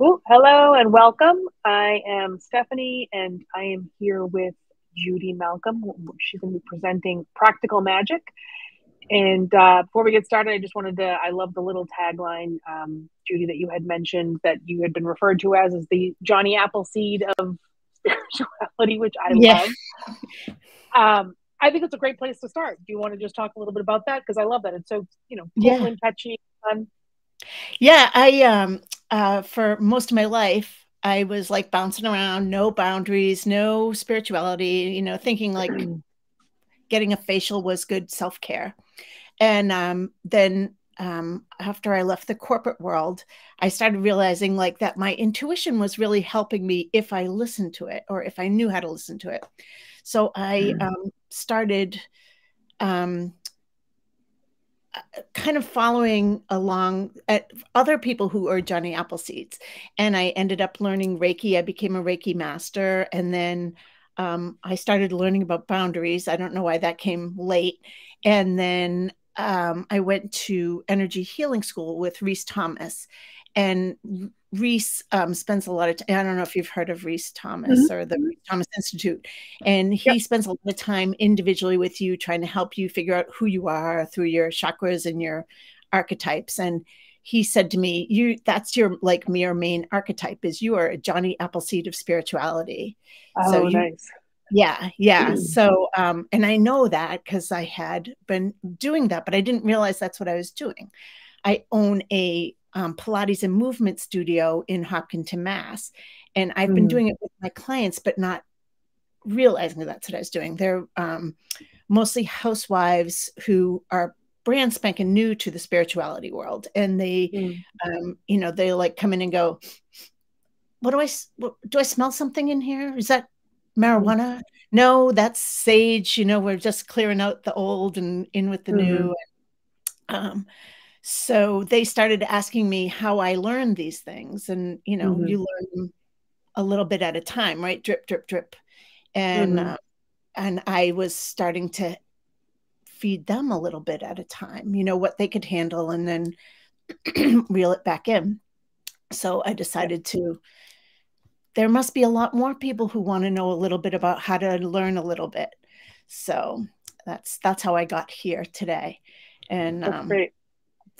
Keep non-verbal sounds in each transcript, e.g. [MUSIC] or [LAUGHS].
Well, hello and welcome. I am Stephanie, and I am here with Judy Malcolm. She's going to be presenting Practical Magic. And uh, before we get started, I just wanted to, I love the little tagline, um, Judy, that you had mentioned that you had been referred to as, as the Johnny Appleseed of [LAUGHS] spirituality, which I yeah. love. Um, I think it's a great place to start. Do you want to just talk a little bit about that? Because I love that. It's so, you know, cool yeah. and touchy, fun. Yeah, I um uh for most of my life I was like bouncing around, no boundaries, no spirituality, you know, thinking like getting a facial was good self-care. And um then um, after I left the corporate world, I started realizing like that my intuition was really helping me if I listened to it or if I knew how to listen to it. So I mm. um, started um, kind of following along at other people who are Johnny Appleseeds. And I ended up learning Reiki. I became a Reiki master. And then um, I started learning about boundaries. I don't know why that came late. And then um, I went to energy healing school with Rhys Thomas. And Rhys um, spends a lot of time. I don't know if you've heard of Rhys Thomas mm-hmm. or the Rhys Thomas Institute. And he yep. spends a lot of time individually with you, trying to help you figure out who you are through your chakras and your archetypes. And he said to me, You that's your like your main archetype is you are a Johnny Appleseed of spirituality. Oh, so you, nice. Yeah, yeah. Mm. So um, and I know that because I had been doing that, but I didn't realize that's what I was doing. I own a um, Pilates and movement studio in Hopkinton, Mass. And I've mm. been doing it with my clients, but not realizing that that's what I was doing. They're um, mostly housewives who are brand spanking new to the spirituality world. And they, mm. um, you know, they like come in and go, what do I, what, do I smell something in here? Is that marijuana? Mm. No, that's sage. You know, we're just clearing out the old and in with the mm-hmm. new. Um, so they started asking me how I learned these things. And, you know, mm-hmm. you learn a little bit at a time, right? Drip, drip, drip. And, mm-hmm. uh, and I was starting to feed them a little bit at a time, you know, what they could handle and then [CLEARS THROAT] reel it back in. So I decided to, there must be a lot more people who want to know a little bit about how to learn a little bit. So that's, that's how I got here today. And, um, great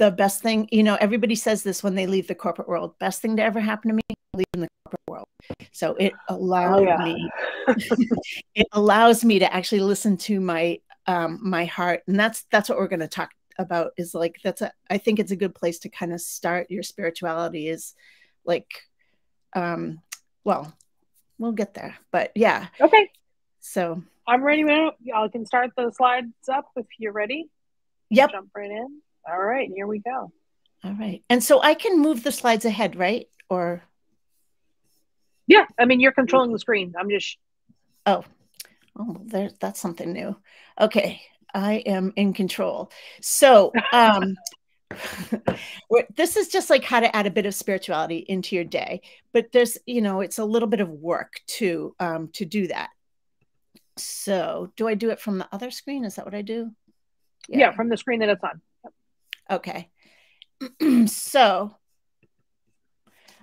the best thing, you know, everybody says this when they leave the corporate world. Best thing to ever happen to me, leaving the corporate world. So it allowed oh, yeah. me, [LAUGHS] [LAUGHS] it allows me to actually listen to my um, my heart, and that's that's what we're going to talk about. Is like that's a I think it's a good place to kind of start your spirituality. Is like, um, well, we'll get there, but yeah. Okay. So I'm ready. Y'all can start the slides up if you're ready. Yep. Jump right in. All right, here we go. All right. And so I can move the slides ahead, right? Or Yeah, I mean you're controlling the screen. I'm just Oh. Oh, there that's something new. Okay. I am in control. So, um [LAUGHS] this is just like how to add a bit of spirituality into your day but there's you know it's a little bit of work to um to do that so do i do it from the other screen is that what i do yeah, yeah from the screen that it's on Okay. [CLEARS THROAT] so,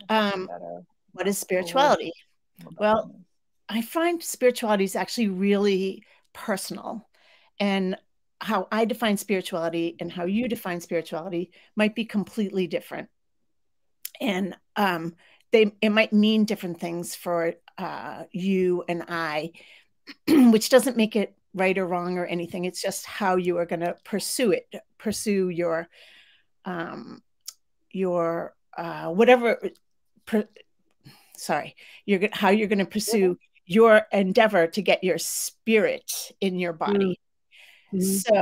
um, what is spirituality? Well, I find spirituality is actually really personal. And how I define spirituality and how you define spirituality might be completely different. And um, they it might mean different things for uh, you and I, [CLEARS THROAT] which doesn't make it right or wrong or anything. It's just how you are going to pursue it, pursue your, um, your uh, whatever. Per, sorry, you're how you're going to pursue your endeavor to get your spirit in your body. Mm-hmm. So,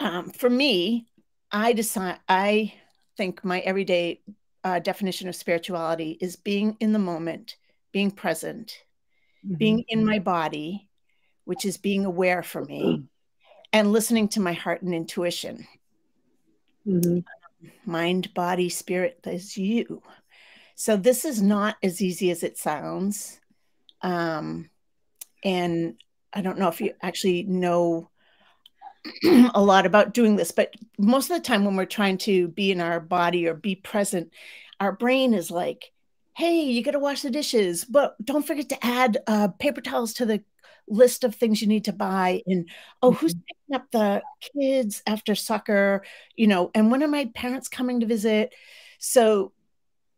um, for me, I decide. I think my everyday uh, definition of spirituality is being in the moment, being present, mm-hmm. being in my body, which is being aware for me mm-hmm. and listening to my heart and intuition. Mm-hmm. Mind, body, spirit is you. So this is not as easy as it sounds. Um, and I don't know if you actually know [CLEARS THROAT] a lot about doing this, but most of the time when we're trying to be in our body or be present, our brain is like, hey, you got to wash the dishes, but don't forget to add uh, paper towels to the list of things you need to buy. And oh, who's mm-hmm. picking up the kids after soccer? You know, and when are my parents coming to visit? So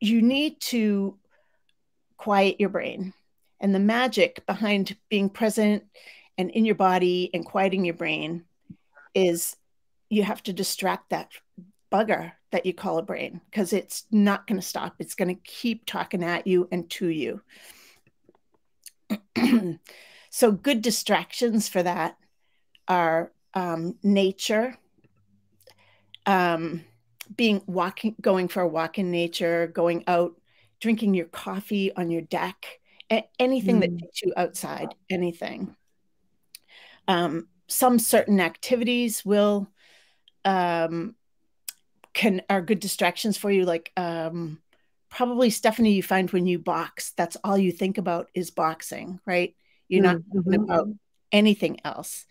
you need to quiet your brain. And the magic behind being present and in your body and quieting your brain is you have to distract that bugger that you call a brain because it's not going to stop. It's going to keep talking at you and to you. [CLEARS THROAT] so, good distractions for that are um, nature, um, being walking, going for a walk in nature, going out, drinking your coffee on your deck, anything mm. that takes you outside, anything. Um, some certain activities will um, can are good distractions for you like um probably stephanie you find when you box that's all you think about is boxing right you're not mm-hmm. thinking about anything else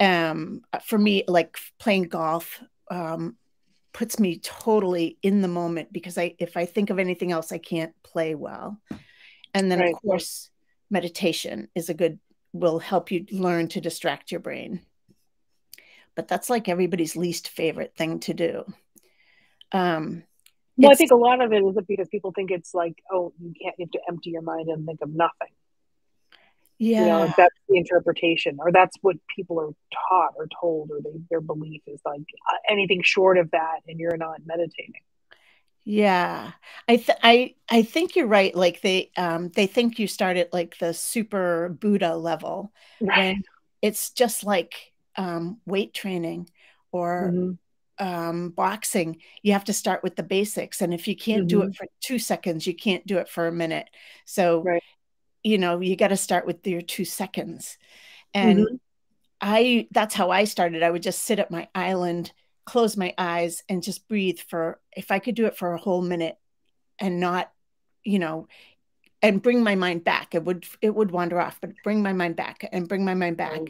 um for me like playing golf um puts me totally in the moment because i if i think of anything else i can't play well and then right. of course meditation is a good will help you learn to distract your brain but that's like everybody's least favorite thing to do um, well, I think a lot of it is because people think it's like, oh, you can't you have to empty your mind and think of nothing. Yeah, you know, that's the interpretation, or that's what people are taught or told, or they, their belief is like uh, anything short of that, and you're not meditating. Yeah, I th- I I think you're right. Like they um they think you start at like the super Buddha level, right? When it's just like um weight training or mm-hmm um, boxing, you have to start with the basics. And if you can't mm-hmm. do it mm-hmm. for two seconds, you can't do it for a minute. So, right. You know, you got to start with your two seconds. And mm-hmm. I, that's how I started. I would just sit at my island, close my eyes, and just breathe for, if I could do it for a whole minute and not, you know, and bring my mind back. It would, it would wander off, but bring my mind back and bring my mind back.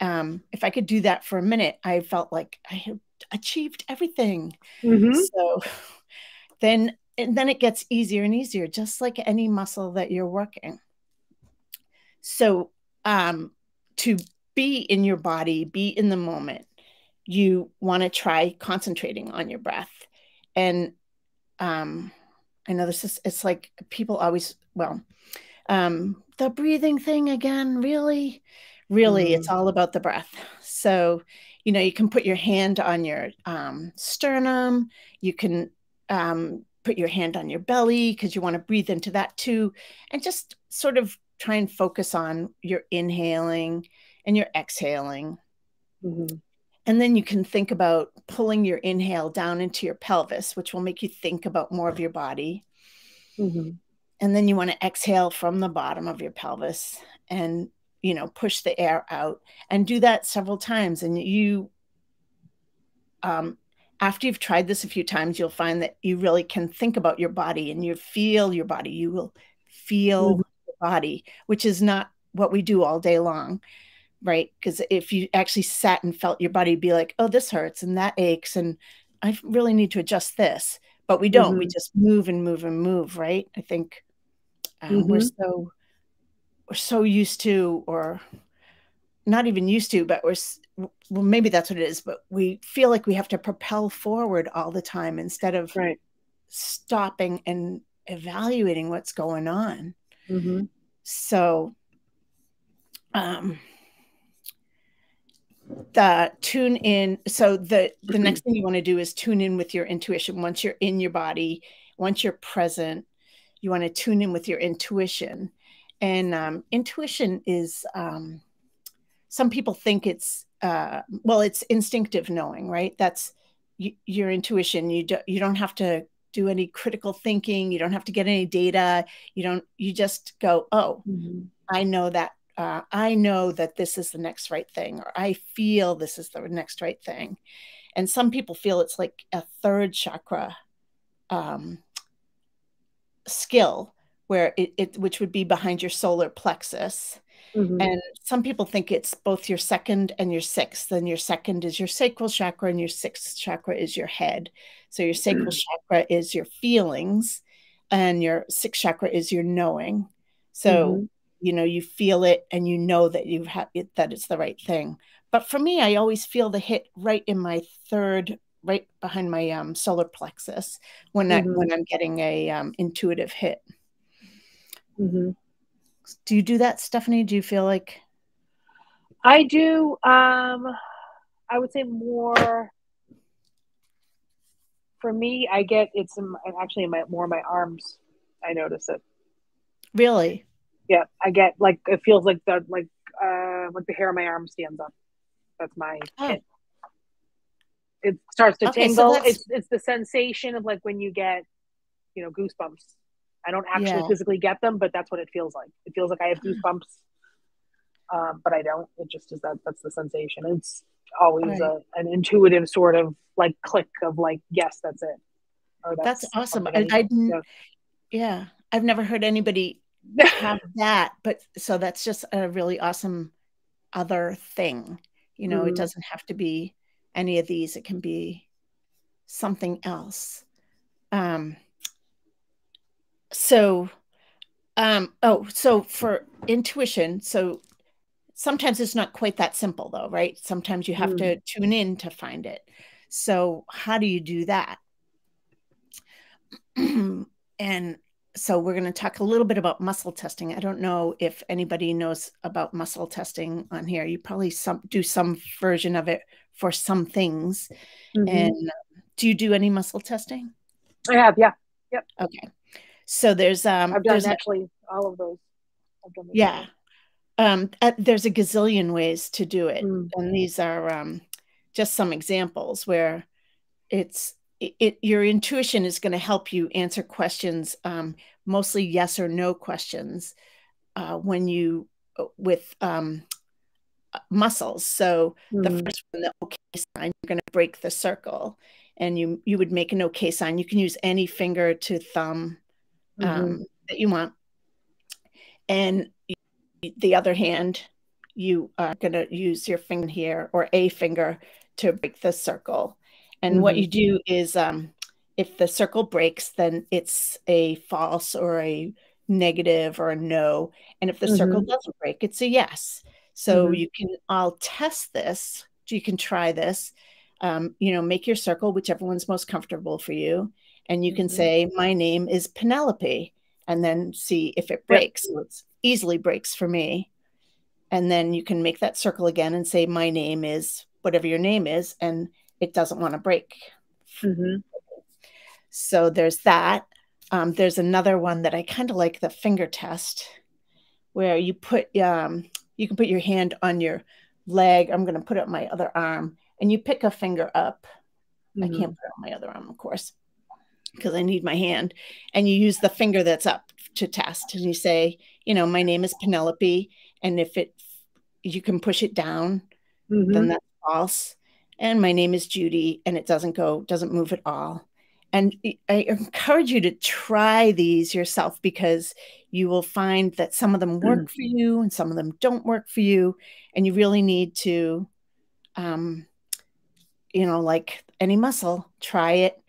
Um, if I could do that for a minute, I felt like I had achieved everything. Mm-hmm. So [LAUGHS] then and then it gets easier and easier, just like any muscle that you're working. So um, to be in your body, be in the moment, you want to try concentrating on your breath. And um, I know this is, it's like people always, well, um, the breathing thing again, really, really, mm. it's all about the breath. So you know, you can put your hand on your um, sternum. You can um, put your hand on your belly because you want to breathe into that too. And just sort of try and focus on your inhaling and your exhaling. Mm-hmm. And then you can think about pulling your inhale down into your pelvis, which will make you think about more of your body. Mm-hmm. And then you want to exhale from the bottom of your pelvis and you know push the air out and do that several times and you um, after you've tried this a few times you'll find that you really can think about your body and you feel your body you will feel mm-hmm. Body which is not what we do all day long right because if you actually sat and felt your body be like oh this hurts and that aches and i really need to adjust this but we don't mm-hmm. we just move and move and move right i think um, mm-hmm. we're so we're so used to or not even used to but we're well maybe that's what it is but we feel like we have to propel forward all the time instead of right. stopping and evaluating what's going on mm-hmm. so um the tune in so the the next thing you want to do is tune in with your intuition once you're in your body once you're present you want to tune in with your intuition and um, intuition is, um, some people think it's, uh, well, it's instinctive knowing, right? That's your intuition. You, do, you don't have to do any critical thinking. You don't have to get any data. You don't, you just go, oh, mm-hmm. I know that. Uh, I know that this is the next right thing, or I feel this is the next right thing. And some people feel it's like a third chakra um, skill where it, it which would be behind your solar plexus. Mm-hmm. And some people think it's both your second and your sixth. And your second is your sacral chakra, and your sixth chakra is your head. So your sacral mm-hmm. chakra is your feelings, and your sixth chakra is your knowing. So mm-hmm. you know you feel it, and you know that you have it, that it's the right thing. But for me, I always feel the hit right in my third, right behind my um, solar plexus when I mm-hmm. when I'm getting a um, intuitive hit. Do you do that, Stephanie? Do you feel like I do? Um, I would say more. For me, I get it's in, actually in my more my arms. I notice it. Really? Yeah, I get like it feels like the like uh like the hair on my arm stands up. That's my oh. It, it starts to okay, tingle. So it's it's the sensation of like when you get, you know, goosebumps. I don't actually yeah. physically get them, but that's what it feels like. It feels like I have goosebumps, um, but I don't. It just is that that's the sensation. It's always right. a, an intuitive sort of like click of like, yes, that's it. that's, that's, awesome. I, I didn't, yeah. yeah, I've never heard anybody [LAUGHS] have that, but so that's just a really awesome other thing. You know, mm-hmm. it doesn't have to be any of these. It can be something else. Um, so um oh so for intuition so sometimes it's not quite that simple though right? Sometimes you have mm. to tune in to find it. So how do you do that? [CLEARS THROAT] And so we're going to talk a little bit about muscle testing. I don't know if anybody knows about muscle testing on here. You probably some do some version of it for some things. Mm-hmm. and do you do any muscle testing? I have yeah. Yep. Okay so there's um I've done actually all of those. yeah. Um, uh, there's a gazillion ways to do it, mm. and these are um, just some examples where it's it, it your intuition is going to help you answer questions, um, mostly yes or no questions, uh, when you uh, with um, muscles. So mm. the first one, the okay sign, you're going to break the circle, and you you would make an okay sign. You can use any finger to thumb mm-hmm. um, that you want. And the other hand, you are going to use your finger here or a finger to break the circle. And mm-hmm. what you do is um, if the circle breaks, then it's a false or a negative or a no. And if the mm-hmm. circle doesn't break, it's a yes. So mm-hmm. you can, I'll test this. You can try this. Um, you know, make your circle, whichever one's most comfortable for you and you can mm-hmm. say my name is penelope and then see if it breaks yep. so it easily breaks for me and then you can make that circle again and say my name is whatever your name is and it doesn't want to break mm-hmm. so there's that um, there's another one that i kind of like the finger test where you put um, you can put your hand on your leg i'm going to put it on my other arm and you pick a finger up mm-hmm. i can't put it on my other arm of course because I need my hand. And you use the finger that's up to test. And you say, you know, my name is Penelope. And if it, you can push it down, mm-hmm. then that's false. And my name is Judy. And it doesn't go, doesn't move at all. And I encourage you to try these yourself because you will find that some of them work mm. for you and some of them don't work for you. And you really need to, um, you know, like any muscle, try it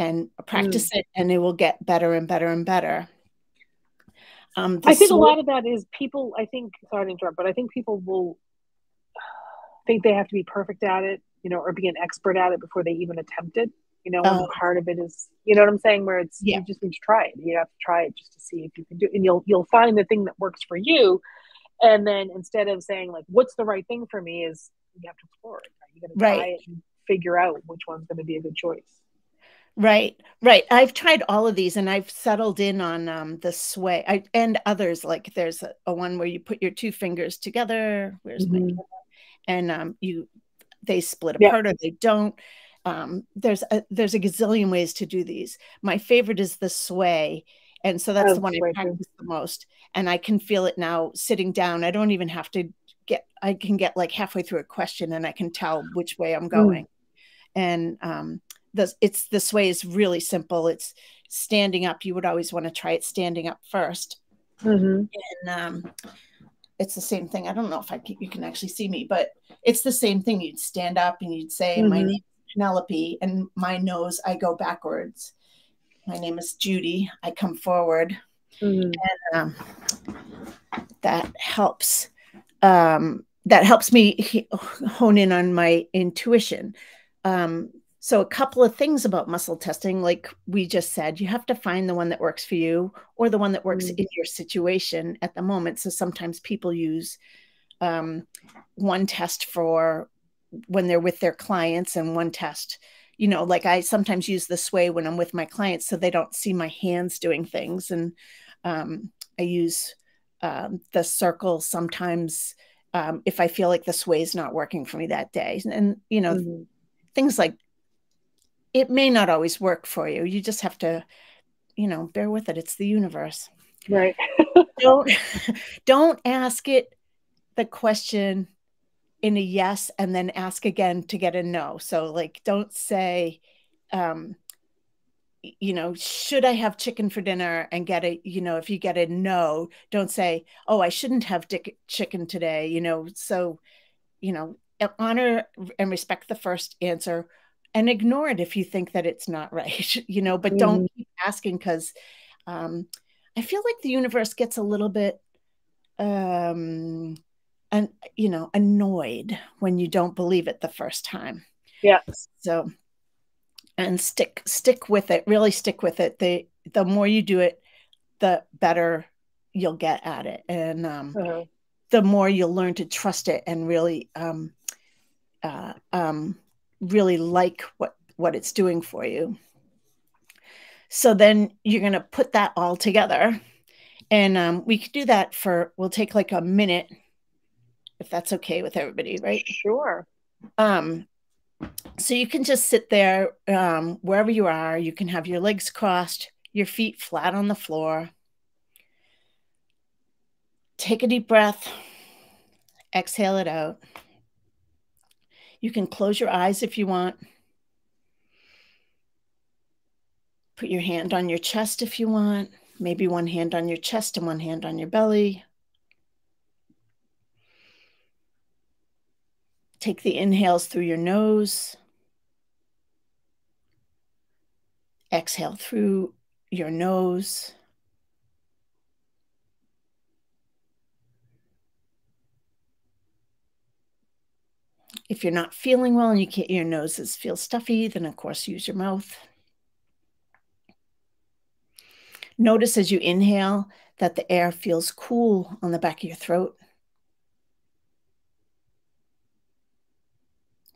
and practice mm. it and it will get better and better and better um, i think a lot of that is people i think sorry to interrupt but i think people will [SIGHS] think they have to be perfect at it you know or be an expert at it before they even attempt it you know oh. part of it is you know what i'm saying where it's yeah. you just need to try it you have to try it just to see if you can do it and you'll you'll find the thing that works for you and then instead of saying like what's the right thing for me is you have to explore it right? you got to try right. it and figure out which one's going to be a good choice Right, right. I've tried all of these and I've settled in on um, the sway I, and others. Like there's a, a, one where you put your two fingers together. Where's mm-hmm. my and um, you they split apart yeah. or they don't. Um, there's a, there's a gazillion ways to do these. My favorite is the sway, and so that's oh, the one I practice the most. And I can feel it now sitting down. I don't even have to get. I can get like halfway through a question and I can tell which way I'm mm. going. Mm. And um, the it's this way is really simple. It's standing up, you would always want to try it standing up 1st Mm-hmm. And um, it's the same thing. I don't know if I can, you can actually see me, but it's the same thing. You'd stand up and you'd say, mm-hmm. "My name is Penelope," and my nose, I go backwards. My name is Judy. I come forward, mm-hmm. and um, that helps. Um, that helps me hone in on my intuition. Um, so, a couple of things about muscle testing, like we just said, you have to find the one that works for you or the one that works mm. in your situation at the moment. So, sometimes people use um, one test for when they're with their clients and one test, you know, like I sometimes use the sway when I'm with my clients so they don't see my hands doing things. And um, I use um, the circle sometimes um, if I feel like the sway is not working for me that day. And, and you know, mm-hmm. things like it may not always work for you. You just have to, you know, bear with it. It's the universe. Right. [LAUGHS] don't [LAUGHS] don't ask it the question in a yes and then ask again to get a no. So like don't say um you know, should I have chicken for dinner and get a, you know, if you get a no, don't say, oh, I shouldn't have dick- chicken today, you know. So, you know, honor and respect the first answer and ignore it if you think that it's not [LAUGHS] right, you know, but mm. don't keep asking because um, I feel like the universe gets a little bit, um, and you know, annoyed when you don't believe it the first time. Yeah. So, and stick stick with it. Really stick with it. The the more you do it, the better you'll get at it, and um, uh-huh. the more you'll learn to trust it and really um, uh, um, really like what what it's doing for you. So then you're going to put that all together. And um, we could do that for, we'll take like a minute, if that's okay with everybody, right? Sure. Um, so you can just sit there um, wherever you are. You can have your legs crossed, your feet flat on the floor. Take a deep breath, exhale it out. You can close your eyes if you want. Put your hand on your chest if you want. Maybe one hand on your chest and one hand on your belly. Take the inhales through your nose. Exhale through your nose. If you're not feeling well and you can't, your noses feel stuffy, then of course use your mouth. Notice as you inhale that the air feels cool on the back of your throat.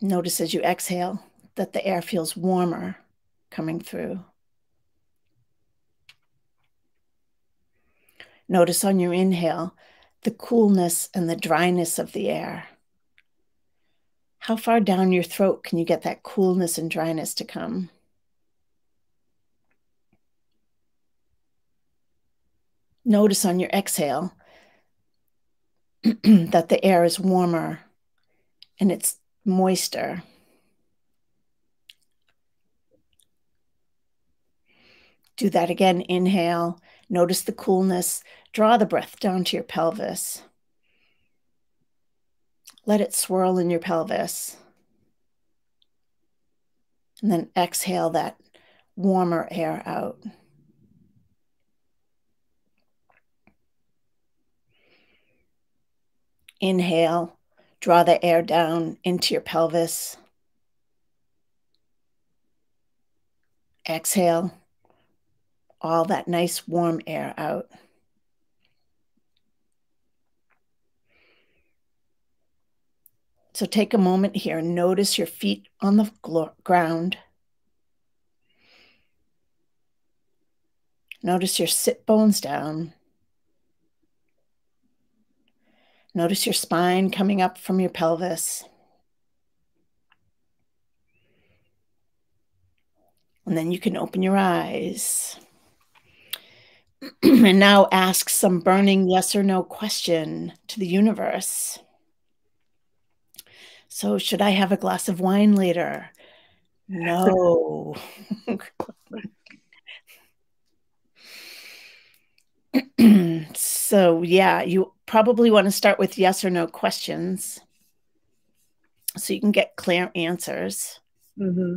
Notice as you exhale that the air feels warmer coming through. Notice on your inhale the coolness and the dryness of the air. How far down your throat can you get that coolness and dryness to come? Notice on your exhale [CLEARS THROAT] that the air is warmer and it's moister. Do that again. Inhale. Notice the coolness. Draw the breath down to your pelvis. Let it swirl in your pelvis. And then exhale that warmer air out. Inhale, draw the air down into your pelvis. Exhale, all that nice warm air out. So take a moment here and notice your feet on the ground. Notice your sit bones down. Notice your spine coming up from your pelvis. And then you can open your eyes. [CLEARS THROAT] and now ask some burning yes or no question to the universe. So, should I have a glass of wine later? No. [LAUGHS] so, yeah, you probably want to start with yes or no questions so you can get clear answers. Mm-hmm.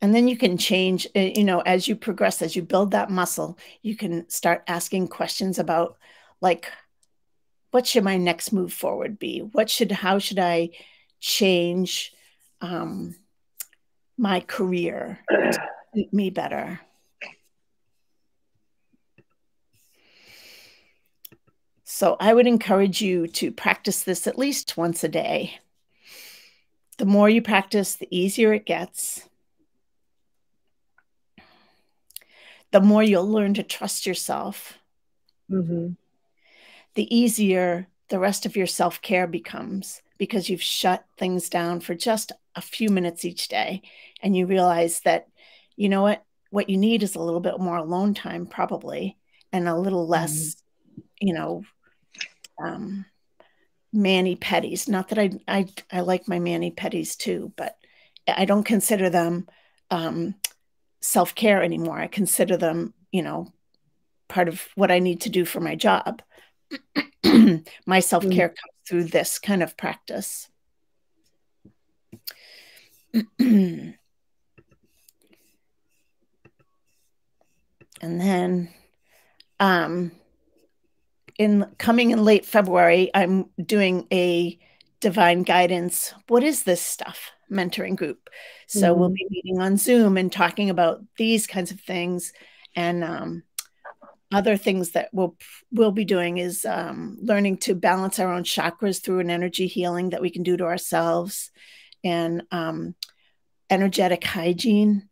And then you can change, uh, you know, as you progress, as you build that muscle, you can start asking questions about, like, what should my next move forward be? What should, how should I change um, my career to suit me better? So I would encourage you to practice this at least once a day. The more you practice, the easier it gets. The more you'll learn to trust yourself. Mm-hmm. The easier the rest of your self care becomes because you've shut things down for just a few minutes each day and you realize that, you know what, what you need is a little bit more alone time, probably, and a little less, mm-hmm. you know, um, mani pedis. Not that I, I I like my mani pedis too, but I don't consider them um, self care anymore. I consider them, you know, part of what I need to do for my job. [CLEARS THROAT] my self care mm. comes through this kind of practice. [CLEARS THROAT] and then um, in coming in late February, I'm doing a divine guidance. What is this stuff? Mentoring group. So mm-hmm. we'll be meeting on Zoom and talking about these kinds of things. And um, other things that we'll we'll be doing is um, learning to balance our own chakras through an energy healing that we can do to ourselves, and um, energetic hygiene,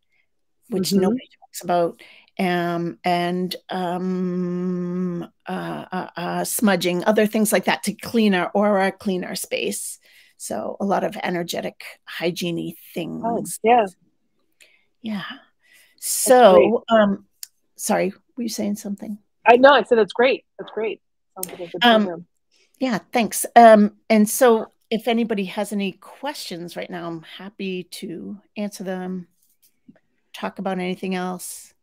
which mm-hmm. nobody talks about, um, and um, uh, uh, uh, smudging, other things like that to clean our aura, clean our space. So a lot of energetic hygiene things. Oh, yeah. Yeah. So, um, sorry, were you saying something? I know. I said that's great. That's great. Like um, yeah, thanks. Um, and so if anybody has any questions right now, I'm happy to answer them, talk about anything else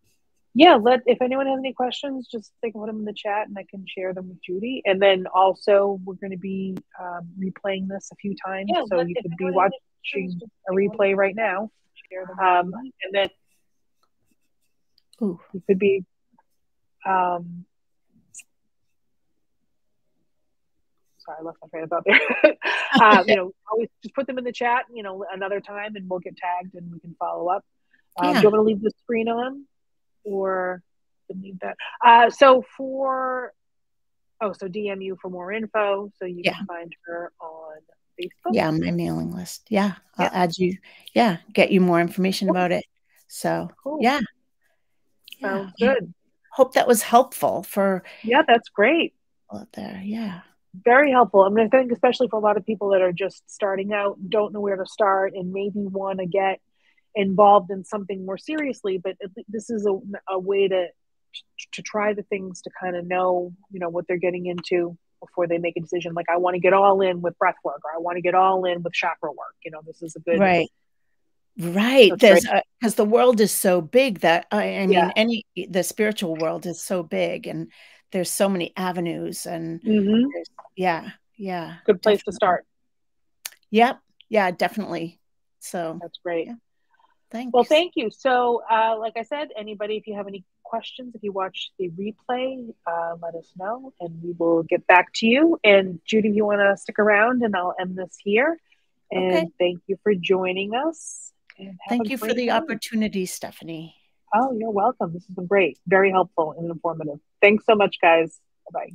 yeah let if anyone has any questions just think of them in the chat and i can share them with judy and then also we're going to be um, replaying this a few times yeah, so you could be watching a replay right now um, and then Ooh. you could be um, sorry, I left my train of thought there. um, [LAUGHS] you know, [LAUGHS] always just put them in the chat, you know, another time and we'll get tagged and we can follow up. Um, yeah. Do you want to leave the screen on? or leave that. Uh, so for oh, so DM you for more info, so you yeah. can find her on Facebook. Yeah, my mailing list. Yeah, I'll add you. Yeah, get you more information cool. about it. So cool. yeah, sounds yeah. good. Hope that was helpful for. Yeah, that's great. Out there, yeah. Very helpful. I mean, I think especially for a lot of people that are just starting out, don't know where to start, and maybe want to get involved in something more seriously but this is a, a way to to try the things to kind of know you know what they're getting into before they make a decision like i want to get all in with breath work or i want to get all in with chakra work you know this is a good right right because the world is so big that i, I mean yeah. any the spiritual world is so big and there's so many avenues and mm-hmm. yeah yeah good place definitely. to start yep yeah definitely so that's great yeah. Thanks. Well, thank you. So, uh, like I said, anybody, if you have any questions, if you watch the replay, uh, let us know and we will get back to you. And Judy, if you want to stick around and I'll end this here. And okay. thank you for joining us. Thank you for the opportunity, Stephanie. Oh, you're welcome. This has been great. Very helpful and informative. Thanks so much, guys. Bye bye.